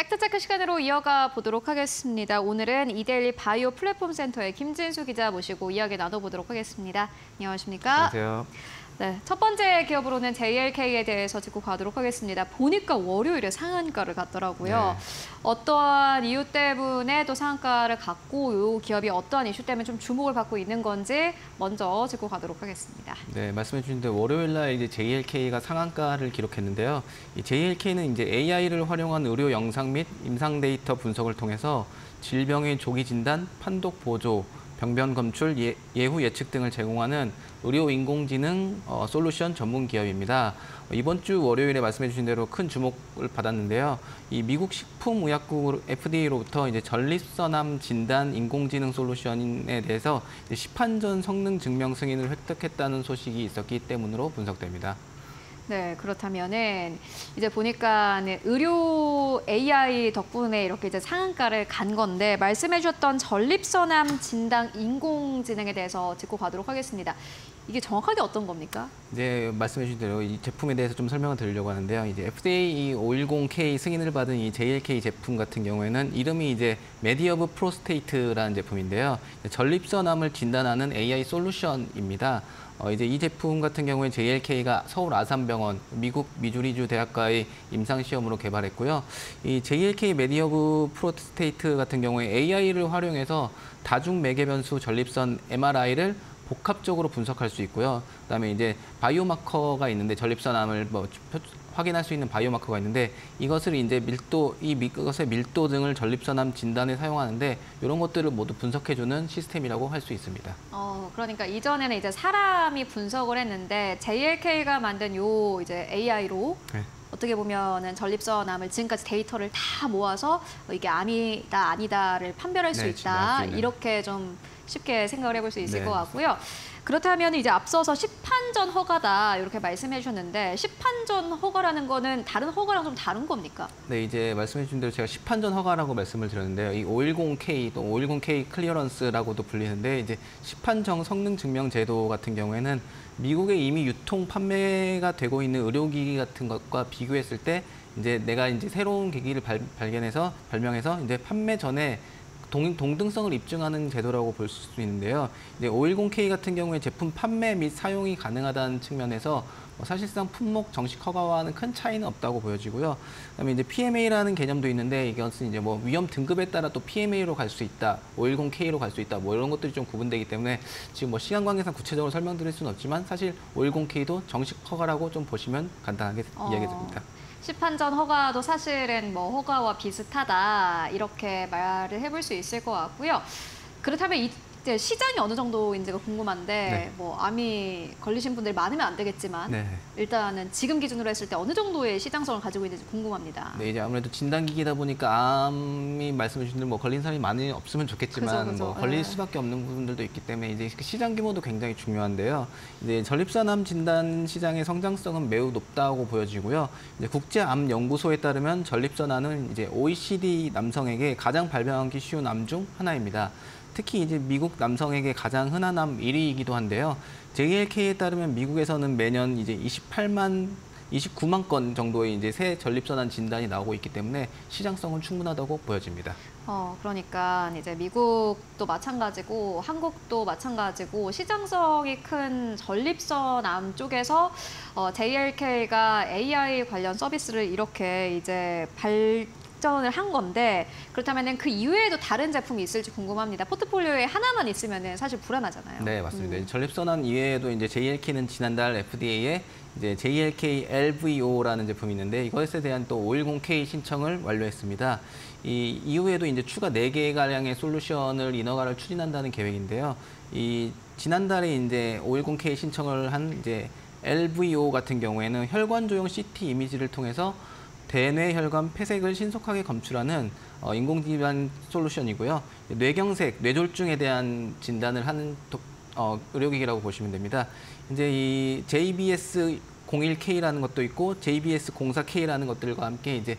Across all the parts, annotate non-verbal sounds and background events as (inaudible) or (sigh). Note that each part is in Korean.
팩트체크 시간으로 이어가 보도록 하겠습니다. 오늘은 이데일리 바이오 플랫폼 센터의 김진수 기자 모시고 이야기 나눠보도록 하겠습니다. 안녕하십니까? 안녕하세요. 네, 첫 번째 기업으로는 JLK에 대해서 짚고 가도록 하겠습니다. 보니까 월요일에 상한가를 갔더라고요. 네. 어떠한 이유 때문에 또 상한가를 갔고 이 기업이 어떠한 이슈 때문에 좀 주목을 받고 있는 건지 먼저 짚고 가도록 하겠습니다. 네, 말씀해 주신 대로 월요일 날 이제 JLK가 상한가를 기록했는데요. 이 JLK는 이제 AI를 활용한 의료 영상 및 임상 데이터 분석을 통해서 질병의 조기 진단, 판독 보조, 병변 검출, 예, 예후 예측 등을 제공하는 의료 인공지능 어, 솔루션 전문 기업입니다. 어, 이번 주 월요일에 말씀해 주신 대로 큰 주목을 받았는데요. 이 미국 식품의약국 FDA로부터 이제 전립선암 진단 인공지능 솔루션에 대해서 시판전 성능 증명 승인을 획득했다는 소식이 있었기 때문으로 분석됩니다. 네, 그렇다면은 이제 보니까 의료 AI 덕분에 이렇게 이제 상한가를 간 건데 말씀해 주셨던 전립선암 진단 인공지능에 대해서 짚고 가도록 하겠습니다. 이게 정확하게 어떤 겁니까? 이제 말씀해 주신 대로 이 제품에 대해서 좀 설명을 드리려고 하는데요. 이제 FDA 510K 승인을 받은 이 JLK 제품 같은 경우에는 이름이 이제 MEDIHUB Prostate라는 제품인데요. 전립선암을 진단하는 AI 솔루션입니다. 어, 이제 이 제품 같은 경우에 JLK가 서울 아산병원, 미국 미주리주 대학과의 임상 시험으로 개발했고요. 이 JLK MEDIHUB Prostate 같은 경우에 AI를 활용해서 다중 매개 변수 전립선 MRI를 복합적으로 분석할 수 있고요. 그다음에 이제 biomarker가 있는데 전립선암을 뭐 확인할 수 있는 biomarker가 있는데 이것을 이제 밀도 이 이것의 밀도 등을 전립선암 진단에 사용하는데 이런 것들을 모두 분석해주는 시스템이라고 할 수 있습니다. 어 그러니까 이전에는 이제 사람이 분석을 했는데 JLK가 만든 요 이제 AI로 네. 어떻게 보면은 전립선암을 지금까지 데이터를 다 모아서 이게 암이다 아니다를 판별할 수 네, 있다 이렇게 좀 쉽게 생각을 해볼 수 있을 네. 것 같고요. 그렇다면 이제 앞서서 시판전 허가다 이렇게 말씀해 주셨는데 시판전 허가라는 거는 다른 허가랑 좀 다른 겁니까? 네, 이제 말씀해 주신 대로 제가 시판전 허가라고 말씀을 드렸는데요. 이 510K 또 510K clearance라고도 불리는데 이제 시판 전 성능 증명 제도 같은 경우에는 미국에 이미 유통 판매가 되고 있는 의료기기 같은 것과 비교했을 때 이제 내가 이제 새로운 기기를 발, 발견해서 발명해서 이제 판매 전에 동, 동등성을 입증하는 제도라고 볼 수 있는데요. 이제 510K 같은 경우에 제품 판매 및 사용이 가능하다는 측면에서 뭐 사실상 품목 정식 허가와는 큰 차이는 없다고 보여지고요. 그다음에 이제 PMA라는 개념도 있는데 이것은 이제 뭐 위험 등급에 따라 또 PMA로 갈 수 있다, 510K로 갈 수 있다, 뭐 이런 것들이 좀 구분되기 때문에 지금 뭐 시간 관계상 구체적으로 설명드릴 수는 없지만 사실 510K도 정식 허가라고 좀 보시면 간단하게 어... 이야기 드립니다. 시판전 허가도 사실은 뭐 허가와 비슷하다 이렇게 말을 해볼 수 있을 것 같고요. 그렇다면 이 이제 시장이 어느 정도인지가 궁금한데 네. 뭐 암이 걸리신 분들이 많으면 안 되겠지만 네. 일단은 지금 기준으로 했을 때 어느 정도의 시장성을 가지고 있는지 궁금합니다. 네, 이제 아무래도 진단기기다 보니까 암이 말씀해 주신 대로 뭐 걸린 사람이 많이 없으면 좋겠지만 그죠, 그죠. 뭐 걸릴 네. 수밖에 없는 부분들도 있기 때문에 이제 그 시장 규모도 굉장히 중요한데요. 이제 전립선암 진단 시장의 성장성은 매우 높다고 보여지고요. 이제 국제암 연구소에 따르면 전립선암은 이제 OECD 남성에게 가장 발병하기 쉬운 암 중 하나입니다. 특히 이제 미국 남성에게 가장 흔한 암 1위이기도 한데요. JLK에 따르면 미국에서는 매년 이제 28만 29만 건 정도의 이제 새 전립선암 진단이 나오고 있기 때문에 시장성은 충분하다고 보여집니다. 어, 그러니까 이제 미국도 마찬가지고 한국도 마찬가지고 시장성이 큰 전립선암 쪽에서 어, JLK가 AI 관련 서비스를 이렇게 이제 발 작전을 한 건데 그렇다면 그 이외에도 다른 제품이 있을지 궁금합니다. 포트폴리오에 하나만 있으면 사실 불안하잖아요. 네, 맞습니다. 음. 전립선암 이외에도 이제 JLK는 지난달 FDA에 이제 JLK LVO라는 제품이 있는데 이것에 대한 또 510K 신청을 완료했습니다. 이 이후에도 이제 추가 4개 가량의 솔루션을 인허가를 추진한다는 계획인데요. 이 지난달에 이제 510K 신청을 한 이제 LVO 같은 경우에는 혈관 조형 CT 이미지를 통해서 대뇌 혈관 폐색을 신속하게 검출하는 어, 인공지반 솔루션이고요. 뇌경색, 뇌졸중에 대한 진단을 하는 도, 어, 의료기기라고 보시면 됩니다. 이제 이 JBS 01K라는 것도 있고 JBS 04K라는 것들과 함께 이제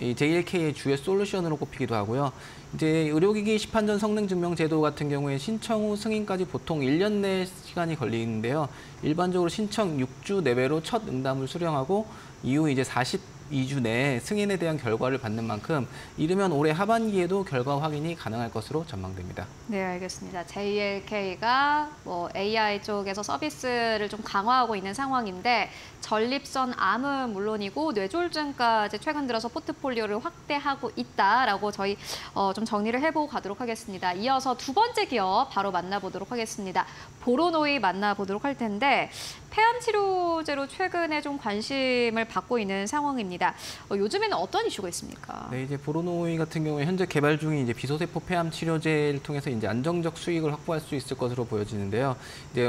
이 JLK의 주요 솔루션으로 꼽히기도 하고요. 이제 의료기기 시판전 성능 증명 제도 같은 경우에 신청 후 승인까지 보통 1년 내 시간이 걸리는데요. 일반적으로 신청 6주 내외로 첫 응답을 수령하고 이후 이제 40 2주 내에 승인에 대한 결과를 받는 만큼 이르면 올해 하반기에도 결과 확인이 가능할 것으로 전망됩니다. 네, 알겠습니다. JLK가 뭐 AI 쪽에서 서비스를 좀 강화하고 있는 상황인데 전립선 암은 물론이고 뇌졸중까지 최근 들어서 포트폴리오 를 확대하고 있다라고 저희 어, 좀 정리를 해보고 가도록 하겠습니다. 이어서 두 번째 기업 바로 만나보도록 하겠습니다. 보로노이 만나보도록 할 텐데 폐암 치료제로 최근에 좀 관심을 받고 있는 상황입니다. 어, 요즘에는 어떤 이슈가 있습니까? 네, 이제 보로노이 같은 경우에 현재 개발 중인 이제 비소세포 폐암 치료제를 통해서 이제 안정적 수익을 확보할 수 있을 것으로 보여지는데요. 이제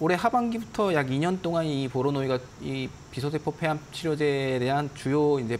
올해 하반기부터 약 2년 동안 이 보로노이가 이 비소세포 폐암 치료제에 대한 주요 이제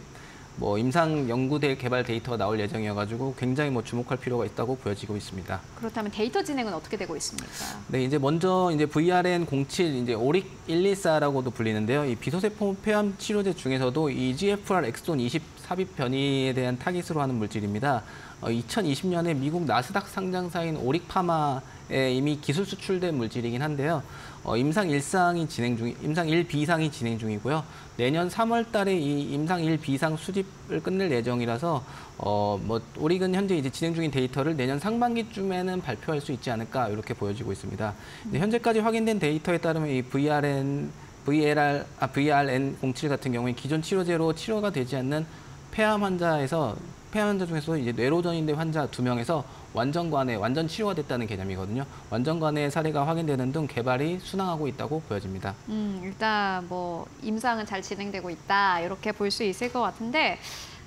뭐 임상 연구될 개발 데이터가 나올 예정이어가지고 굉장히 뭐 주목할 필요가 있다고 보여지고 있습니다. 그렇다면 데이터 진행은 어떻게 되고 있습니까? 네, 이제 먼저 이제 VRN07 이제 ORIC 114라고도 불리는데요. 이 비소세포 폐암 치료제 중에서도 EGFR 엑손 20 삽입 변이에 대한 타깃으로 하는 물질입니다. 어, 2020년에 미국 나스닥 상장사인 오릭 파마 에 이미 기술 수출된 물질이긴 한데요. 어, 임상 1상이 진행 중, 임상 1비상이 진행 중이고요. 내년 3월 달에 이 임상 1비상 수집을 끝낼 예정이라서 어, 뭐 오릭은 현재 이제 진행 중인 데이터를 내년 상반기쯤에는 발표할 수 있지 않을까 이렇게 보여지고 있습니다. 근데 현재까지 확인된 데이터에 따르면 이 VRN VLR, 아, VRN07 같은 경우에 기존 치료제로 치료가 되지 않는 폐암 환자에서 폐암 환자 중에서 이제 뇌로 전인된 환자 두 명에서 완전관해 완전 치료가 됐다는 개념이거든요. 완전관해 사례가 확인되는 등 개발이 순항하고 있다고 보여집니다. 음, 일단 뭐 임상은 잘 진행되고 있다 이렇게 볼 수 있을 것 같은데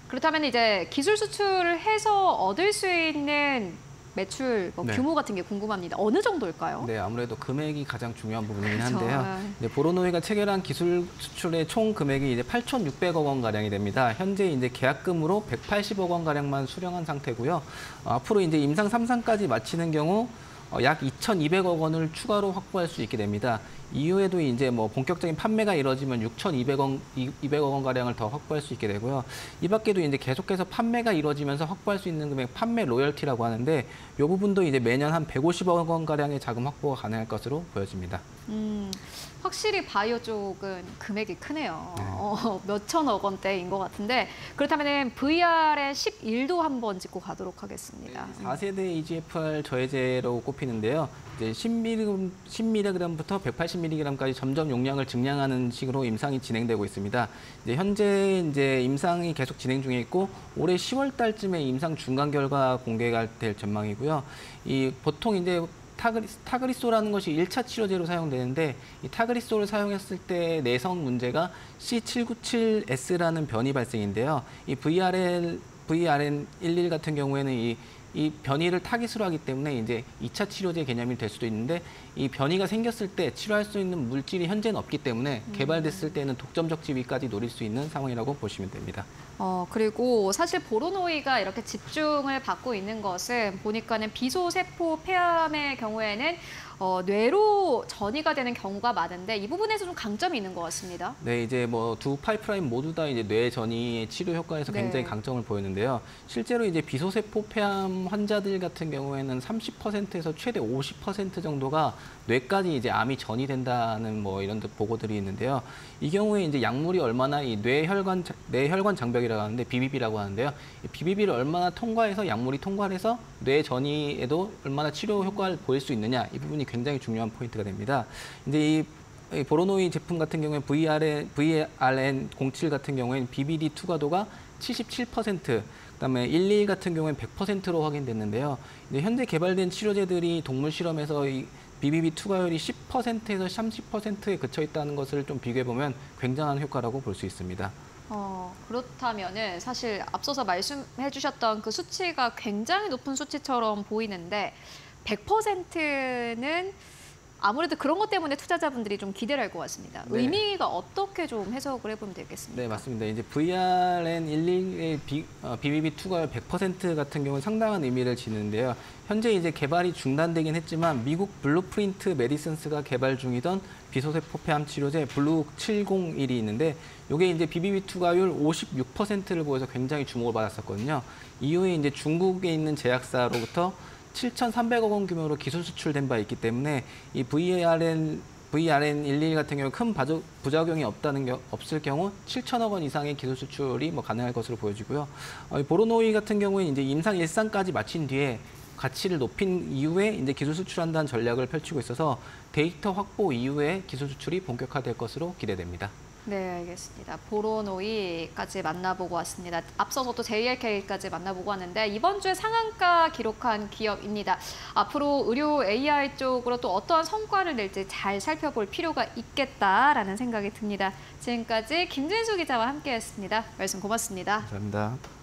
그렇다면 이제 기술 수출을 해서 얻을 수 있는 매출 뭐 네. 규모 같은 게 궁금합니다. 어느 정도일까요? 네, 아무래도 금액이 가장 중요한 부분이긴 그렇죠. 한데요. 네. 보로노이가 체결한 기술 수출의 총 금액이 이제 8,600억 원 가량이 됩니다. 현재 이제 계약금으로 180억 원 가량만 수령한 상태고요. 어, 앞으로 이제 임상 3상까지 마치는 경우 어, 약 2,200억 원을 추가로 확보할 수 있게 됩니다. 이후에도 이제 뭐 본격적인 판매가 이뤄지면 6,200억 200억 원 가량을 더 확보할 수 있게 되고요. 이 밖에도 이제 계속해서 판매가 이뤄지면서 확보할 수 있는 금액 판매 로열티라고 하는데 이 부분도 이제 매년 한 150억 원 가량의 자금 확보가 가능할 것으로 보여집니다. 음, 확실히 바이오 쪽은 금액이 크네요. 네. (laughs) 어, 몇천억 원대인 것 같은데 그렇다면 VR의 11도 한번 짚고 가도록 하겠습니다. 4세대 EGFR 저해제로 꼽히는데요. 이제 10mg, 10mg부터 180mg까지 점점 용량을 증량하는 식으로 임상이 진행되고 있습니다. 이제 현재 이제 임상이 계속 진행 중에 있고 올해 10월 달쯤에 임상 중간 결과 공개가 될 전망이고요. 이 보통 이제 타그리, 타그리소라는 것이 1차 치료제로 사용되는데 이 타그리소를 사용했을 때 내성 문제가 C797S라는 변이 발생인데요. 이 VRL, VRN11 같은 경우에는 이, 이 변이를 타깃으로 하기 때문에 이제 2차 치료제 개념이 될 수도 있는데 이 변이가 생겼을 때 치료할 수 있는 물질이 현재는 없기 때문에 개발됐을 때는 독점적 지위까지 노릴 수 있는 상황이라고 보시면 됩니다. 어, 그리고 사실 보로노이가 이렇게 집중을 받고 있는 것은 보니까는 비소세포 폐암의 경우에는 어, 뇌로 전이가 되는 경우가 많은데 이 부분에서 좀 강점이 있는 것 같습니다. 네, 이제 뭐 두 파이프라인 모두 다 이제 뇌 전이의 치료 효과에서 네. 굉장히 강점을 보이는데요. 실제로 이제 비소세포 폐암 환자들 같은 경우에는 30%에서 최대 50% 정도가 뇌까지 이제 암이 전이 된다는 뭐 이런 보고들이 있는데요. 이 경우에 이제 약물이 얼마나 이 뇌혈관 자- 뇌혈관 장벽이라고 하는데 BBB라고 하는데요. 이 BBB를 얼마나 통과해서 약물이 통과를 해서 뇌 전이에도 얼마나 치료 효과를 보일 수 있느냐 이 부분이 굉장히 중요한 포인트가 됩니다. 이제 이이 보로노이 제품 같은 경우에 VRN, VRN07 같은 경우에는 BBD 투과도가 77%, 그다음에 11 같은 경우에는 100%로 확인됐는데요. 현재 개발된 치료제들이 동물 실험에서 이 BBB 투과율이 10%에서 30%에 그쳐 있다는 것을 좀 비교해 보면 굉장한 효과라고 볼 수 있습니다. 어, 그렇다면은 사실 앞서서 말씀해 주셨던 그 수치가 굉장히 높은 수치처럼 보이는데 100%는 아무래도 그런 것 때문에 투자자분들이 좀 기대를 할 것 같습니다. 네. 의미가 어떻게 좀 해석을 해보면 되겠습니까? 네, 맞습니다. 이제 VRN11의 비, 어, BBB 투과율 100% 같은 경우는 상당한 의미를 지는데요. 현재 이제 개발이 중단되긴 했지만 미국 Blueprint Medicines가 개발 중이던 비소세포 폐암 치료제 BLU 701이 있는데 이게 이제 BBB 투과율 56%를 보여서 굉장히 주목을 받았었거든요. 이후에 이제 중국에 있는 제약사로부터 7,300억 원 규모로 기술 수출된 바 있기 때문에 이 VRN VRN11 같은 경우 큰 부작용이 없다는 겨- 없을 경우 7천억 원 이상의 기술 수출이 뭐 가능할 것으로 보여지고요. 어, 이 보로노이 같은 경우에 이제 임상 일상까지 마친 뒤에 가치를 높인 이후에 이제 기술 수출한다는 전략을 펼치고 있어서 데이터 확보 이후에 기술 수출이 본격화될 것으로 기대됩니다. 네, 알겠습니다. 보로노이까지 만나보고 왔습니다. 앞서서 또 JLK까지 만나보고 왔는데 이번 주에 상한가 기록한 기업입니다. 앞으로 의료 AI 쪽으로 또 어떠한 성과를 낼지 잘 살펴볼 필요가 있겠다라는 생각이 듭니다. 지금까지 김진수 기자와 함께했습니다. 말씀 고맙습니다. 감사합니다.